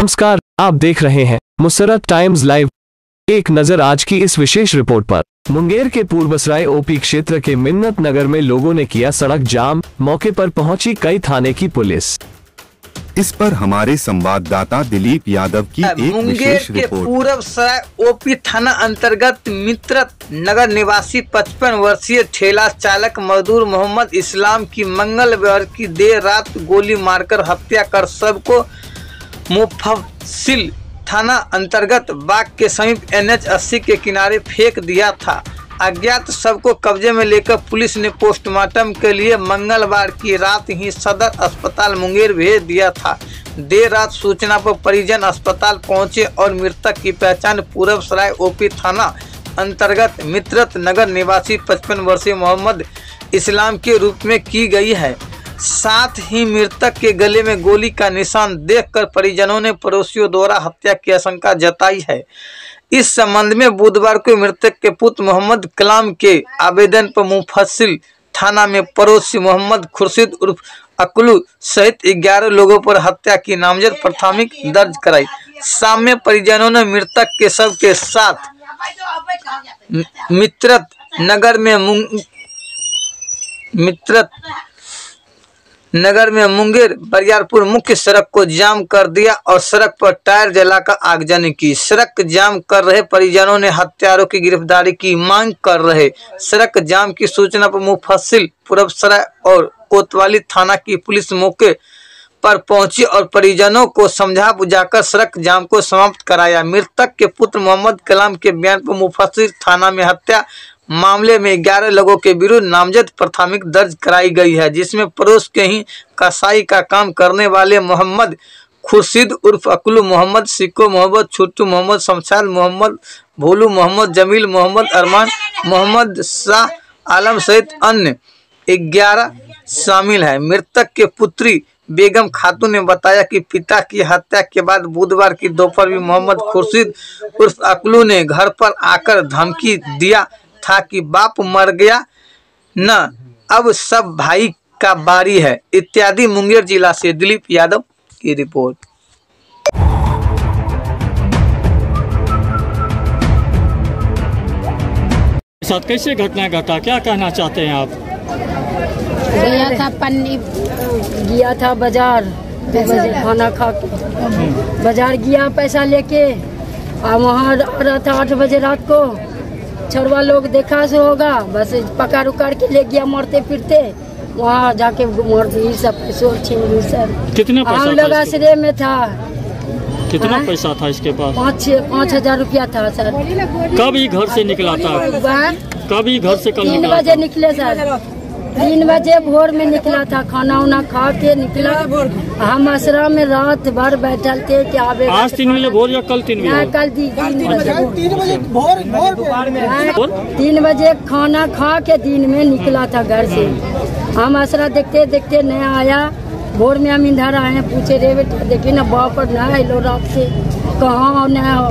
नमस्कार आप देख रहे हैं मुसरत टाइम्स लाइव। एक नज़र आज की इस विशेष रिपोर्ट पर। मुंगेर के पूर्वसराय ओपी क्षेत्र के मिन्नत नगर में लोगों ने किया सड़क जाम मौके पर पहुँची कई थाने की पुलिस। इस पर हमारे संवाददाता दिलीप यादव की एक मुंगेर विशेष के पूर्व सराय ओपी थाना अंतर्गत मित्र नगर निवासी 55 वर्षीय ठेला चालक मजदूर मोहम्मद इस्लाम की मंगलवार की देर रात गोली मारकर हत्या कर सबको मुफस्सिल थाना अंतर्गत बाग के समीप एनएच 80 के किनारे फेंक दिया था। अज्ञात शव को कब्जे में लेकर पुलिस ने पोस्टमार्टम के लिए मंगलवार की रात ही सदर अस्पताल मुंगेर भेज दिया था। देर रात सूचना पर परिजन अस्पताल पहुँचे और मृतक की पहचान पूर्व सराय ओपी थाना अंतर्गत मित्रत नगर निवासी 55 वर्षीय मोहम्मद इस्लाम के रूप में की गई है। साथ ही मृतक के गले में गोली का निशान देखकर परिजनों ने पड़ोसियों द्वारा हत्या की आशंका जताई है। इस संबंध में बुधवार को मृतक के पुत्र मोहम्मद कलाम के आवेदन पर मुफसिल थाना में पड़ोसी मोहम्मद खुर्शीद उर्फ़ अकलू सहित 11 लोगों पर हत्या की नामजद प्राथमिक दर्ज कराई। साम्य परिजनों ने मृतक के शव के साथ मित्रत नगर में मित्रत नगर में मुंगेर, बरियारपुर मुख्य सड़क को जाम कर दिया और सड़क पर टायर जलाकर आगजनी की। सड़क जाम कर रहे परिजनों ने हत्यारों की गिरफ्तारी की मांग कर रहे। सड़क जाम की सूचना पर मुफस्सिल पूर्वसराय और कोतवाली थाना की पुलिस मौके पर पहुँची और परिजनों को समझा बुझाकर सड़क जाम को समाप्त कराया। मृतक के पुत्र मोहम्मद कलाम के बयान पर मुफस्सिल थाना में हत्या मामले में ग्यारह लोगों के विरुद्ध नामजद प्राथमिक दर्ज कराई गई है, जिसमें पड़ोस के ही कसाई का काम करने वाले मोहम्मद खुर्शीद उर्फ़ अकलू मोहम्मद, सिक्को मोहम्मद छुट्टू मोहम्मद शमशाद मोहम्मद, भोलू मोहम्मद, जमील मोहम्मद, अरमान मोहम्मद, शाह आलम सहित अन्य ग्यारह शामिल है। मृतक के पुत्री बेगम खातून ने बताया कि पिता की हत्या के बाद बुधवार की दोपहर में मोहम्मद खुर्शीद उर्फ़ अकलू ने घर पर आकर धमकी दिया था कि बाप मर गया। न, अब सब भाई का बारी है। इत्यादि, मुंगेर जिला से दिलीप यादव की रिपोर्ट। साथ कैसे घटना घटा? क्या कहना चाहते हैं आप? गया था पन्नी गया था बाज़ार। दो बजे खाना खा के बाज़ार गया पैसा लेके। और वहाँ आ रहा था आठ बजे रात को। छोड़वा लोग देखा से होगा बस पकड़ उकड़ के ले गया मरते फिरते। वहाँ जाके मर दी सब पैसों छीन ली सर कितना हम पैसा लोग था आश्रय में था। कितना हाँ? पैसा था इसके पास? पाँच पाँच हज़ार रुपया था सर। कब ही घर से निकला था? कब ही घर से कल तीन बजे निकले सर। तीन बजे भोर में निकला था खाना उना खा के निकला। हम आश्रम में रात भर बैठल थे कि आवे। आज तीन बजे भोर या कल तीन बजे? कल दी तीन बजे। हाँ, और तीन बजे खाना खा के दिन में निकला था घर से। हम आसरा देखते देखते नया आया। भोर में हम इधर आए हैं, पूछे रे बेटा देखिए ना बाप पर न आलो रात से। कहाँ न हो?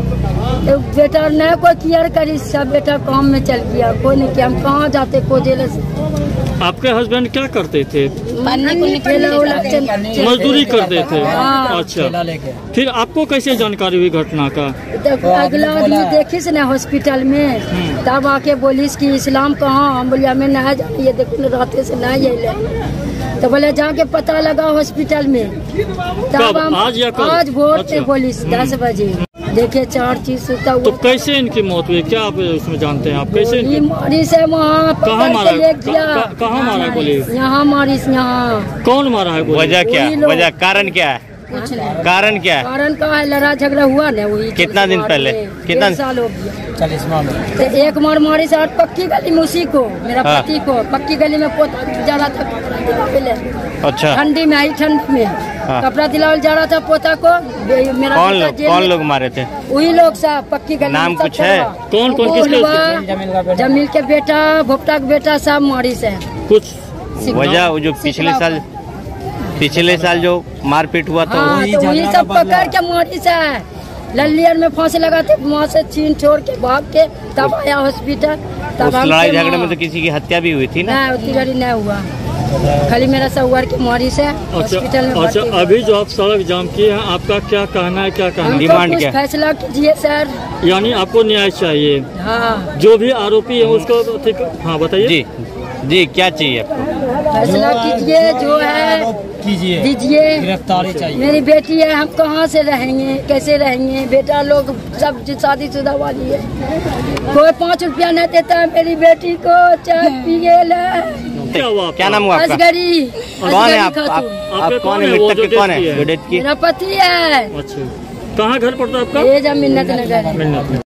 बेटा न कोई केयर करी सब बेटा काम में चल गया। कोई नहीं किया। हम कहाँ जाते कोजेले से आपके हस्बैंड क्या करते थे? मजदूरी करते थे। हाँ। अच्छा। फिर आपको कैसे जानकारी हुई घटना का? अगला आदमी देखिस ना हॉस्पिटल में? तब आके बोलिस कि इस्लाम कहाँ? हम बोलिए हमें ना ये देखो से ना ये तो बोले जाके पता लगा हॉस्पिटल में। तब हम आज आज भोर अच्छा। पे बोलिस दस बजे। देखे चार चीज़ सुता तो कैसे इनकी मौत हुई? क्या आप उसमें जानते हैं? आप कैसे इनकी मारी से वहाँ कहाँ मारा है? कहाँ- कहाँ मारा है गोली? यहाँ मारिस यहाँ। कौन मारा है वजह क्या? वजह कारण क्या है? कुछ नहीं। कारण क्या है? कारण का है लड़ा झगड़ा हुआ ना वही कितना दिन पहले? कितना- साल हो गया। तो एक मार मारी से आठ पक्की गली में उसी को मेरा हाँ। पति को। पक्की गली में पोता जा रहा था कपड़ा दिलावे ले। अच्छा। ठंडी में आई ठंडी में। हाँ। कपड़ा दिलावे जा रहा था पोता को मेरा कौन लोग कौन लोग मारे थे? वही लोग सब पक्की गली नाम कुछ है? कौन- कौन किसके- जमील के बेटा। भोपटा के बेटा सब मारी से। कुछ वजह वो जो पिछले साल पिछले साल जो मारपीट हुआ था हाँ तो वही सब पकड़ के मारी से लल्लियर में फांसी लगाते वहाँ से छीन छोड़ के भाग के तब आया हॉस्पिटल तब लड़ाई झगड़े में तो किसी की हत्या भी हुई थी ना? उतनी घड़ी नहीं हुआ। खाली मेरा सौवर की मोरी से हॉस्पिटल में अच्छा अच्छा। अभी जो आप सड़क जाम किए हैं आपका क्या कहना है क्या कहना है? डिमांड क्या? फैसला कीजिए सर। यानी आपको न्याय चाहिए। हाँ। जो भी आरोपी है उसको ठीक हाँ बताइए। जी जी क्या चाहिए आपको? फैसला कीजिए जो है कीजिए। दीजिए। गिरफ्तारी चाहिए। मेरी बेटी है हम कहाँ से रहेंगे कैसे रहेंगे? बेटा लोग सब शादी शुदा वाली है। कोई पाँच रुपया नहीं देता है मेरी बेटी को चाय पिए ले क्या हुआ क्या नाम हुआ आपका? असगरी कौन है आप? आप, आप कौन है? है? मृतक कौन है? जो डेथ की मेरा पति है। अच्छा। कहाँ घर पड़ता है आपका? ये जब मिन्नत नगर। है